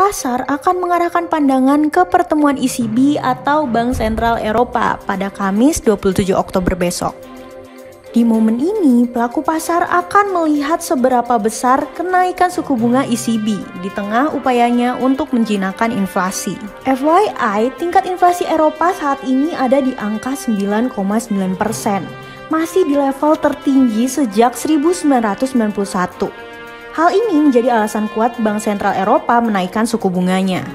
pasar akan mengarahkan pandangan ke pertemuan ECB atau Bank Sentral Eropa pada Kamis 27 Oktober besok. Di momen ini, pelaku pasar akan melihat seberapa besar kenaikan suku bunga ECB di tengah upayanya untuk menjinakkan inflasi. FYI, tingkat inflasi Eropa saat ini ada di angka 9,9 persen, masih di level tertinggi sejak 1991. Hal ini menjadi alasan kuat Bank Sentral Eropa menaikkan suku bunganya.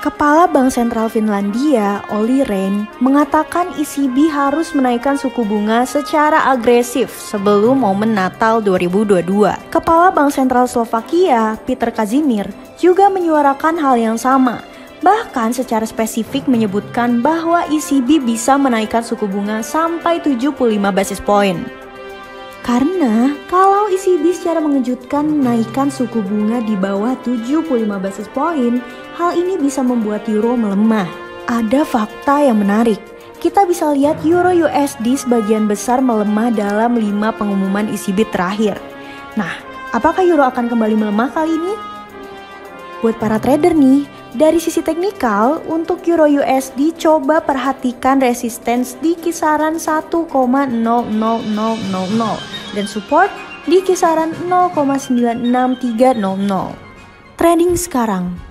Kepala Bank Sentral Finlandia, Olli Rehn, mengatakan ECB harus menaikkan suku bunga secara agresif sebelum momen Natal 2022. Kepala Bank Sentral Slovakia, Peter Kazimir, juga menyuarakan hal yang sama. Bahkan secara spesifik menyebutkan bahwa ECB bisa menaikkan suku bunga sampai 75 basis point. Karena kalau ECB secara mengejutkan menaikkan suku bunga di bawah 75 basis point, hal ini bisa membuat euro melemah. Ada fakta yang menarik. Kita bisa lihat euro USD sebagian besar melemah dalam 5 pengumuman ECB terakhir. Nah, apakah euro akan kembali melemah kali ini? Buat para trader nih, dari sisi teknikal, untuk Euro USD coba perhatikan resistance di kisaran 1,00000 dan support di kisaran 0,96300. Trading sekarang